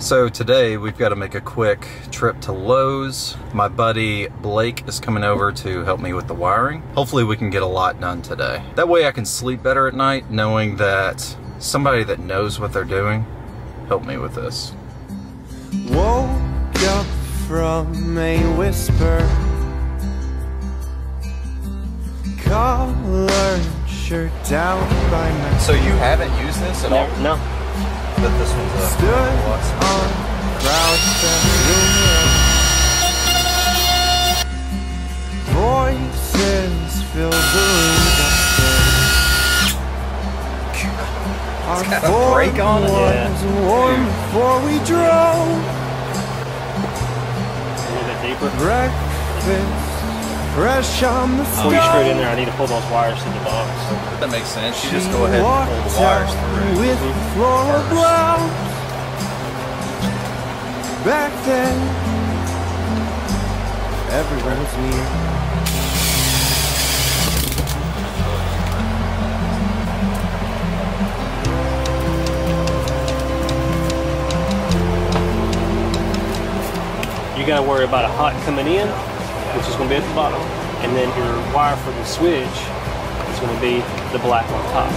So today we've got to make a quick trip to Lowe's. My buddy Blake is coming over to help me with the wiring. Hopefully we can get a lot done today. That way I can sleep better at night knowing that somebody that knows what they're doing helped me with this. Woke up from a whisper Collared shirt down by my So you haven't used this at all? No. But this one's a Stood on and Voices fill the room Our brake on it? was warm before we drove. A little bit deeper. Breakfast fresh on the Before you screw it in there, I need to pull those wires to the box. That makes sense. You just go ahead and pull the wires through. With the floral First. Back then Everyone was near You gotta worry about a hot coming in, which is gonna be at the bottom. And then your wire for the switch is gonna be the black on top.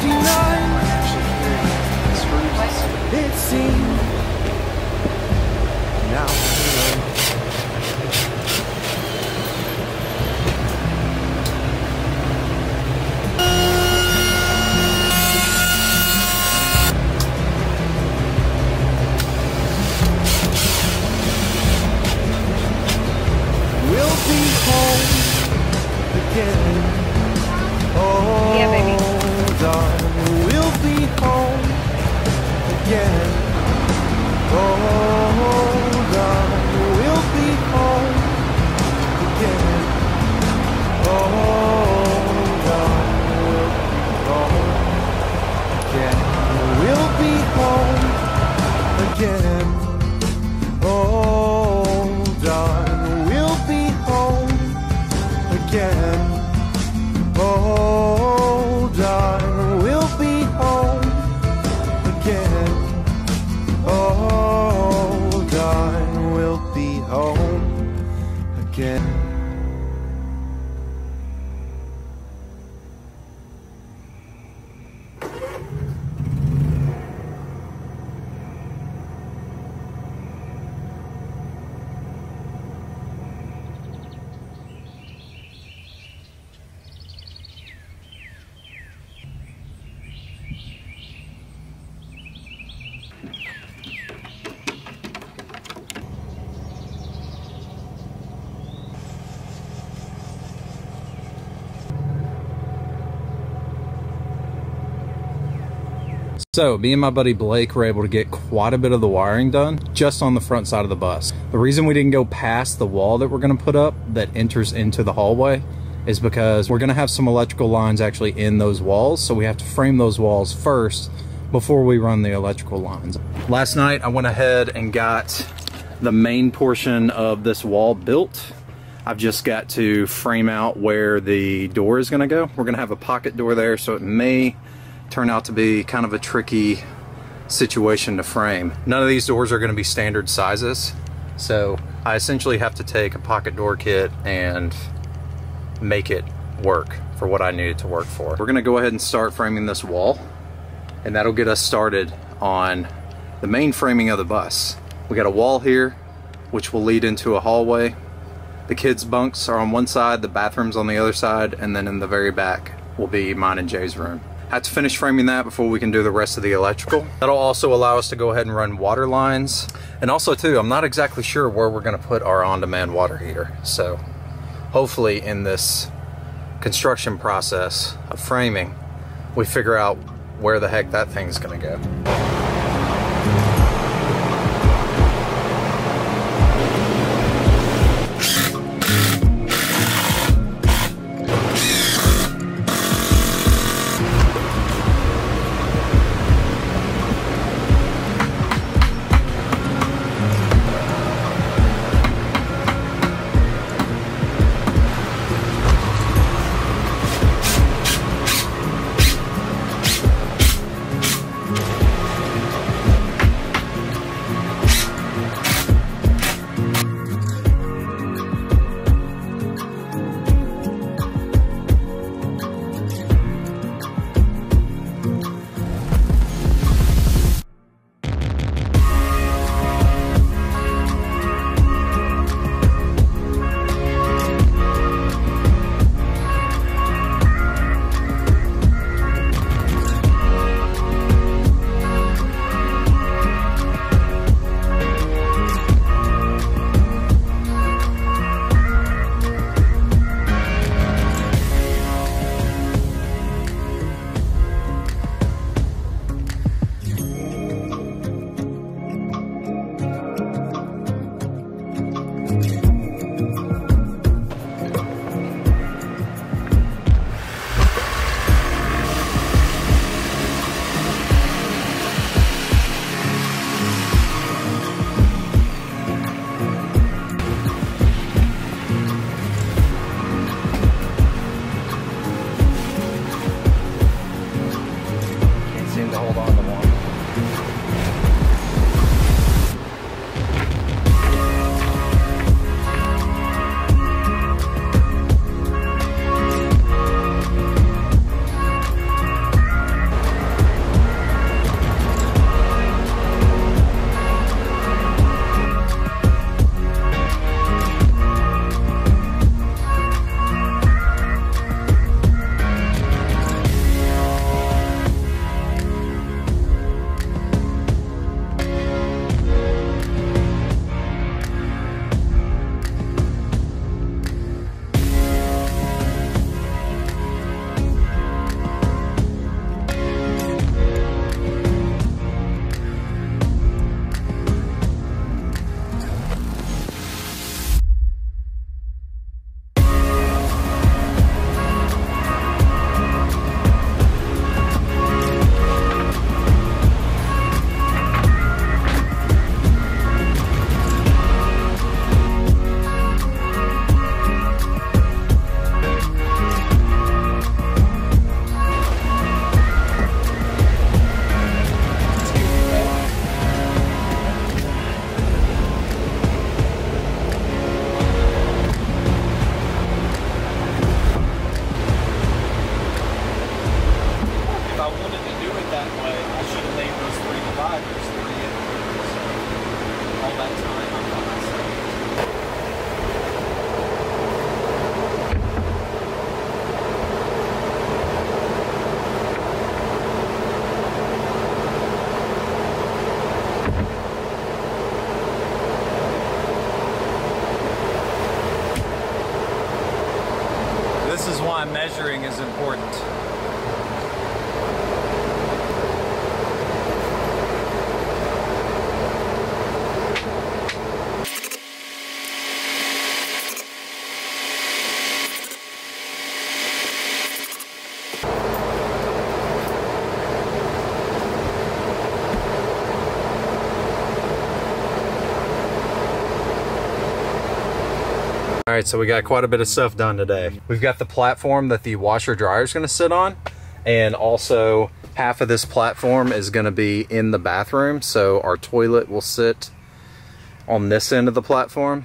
59 It seems Now So, me and my buddy Blake were able to get quite a bit of the wiring done just on the front side of the bus. The reason we didn't go past the wall that we're going to put up that enters into the hallway is because we're going to have some electrical lines actually in those walls, so we have to frame those walls first before we run the electrical lines. Last night I went ahead and got the main portion of this wall built. I've just got to frame out where the door is going to go. We're going to have a pocket door there, so it may turn out to be kind of a tricky situation to frame. None of these doors are going to be standard sizes, so I essentially have to take a pocket door kit and make it work for what I need it to work for. We're going to go ahead and start framing this wall, and that'll get us started on the main framing of the bus. We got a wall here, which will lead into a hallway. The kids' bunks are on one side, the bathroom's on the other side, and then in the very back will be mine and Jay's room. Have to finish framing that before we can do the rest of the electrical. That'll also allow us to go ahead and run water lines. And also too, I'm not exactly sure where we're gonna put our on-demand water heater. So hopefully in this construction process of framing, we figure out where the heck that thing's gonna go. All right, so we got quite a bit of stuff done today. We've got the platform that the washer dryer is going to sit on, and also half of this platform is going to be in the bathroom. So our toilet will sit on this end of the platform,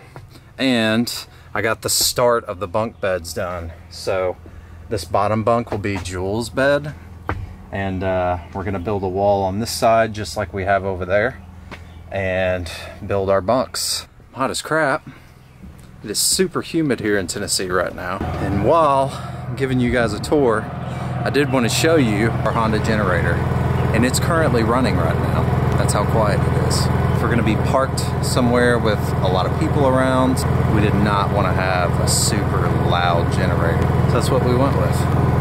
and I got the start of the bunk beds done. So this bottom bunk will be Jules' bed, and uh, we're going to build a wall on this side just like we have over there, and build our bunks. Hot as crap. It is super humid here in Tennessee right now. And while I'm giving you guys a tour, I did want to show you our Honda generator. And it's currently running right now. That's how quiet it is. If we're gonna be parked somewhere with a lot of people around, we did not want to have a super loud generator. So that's what we went with.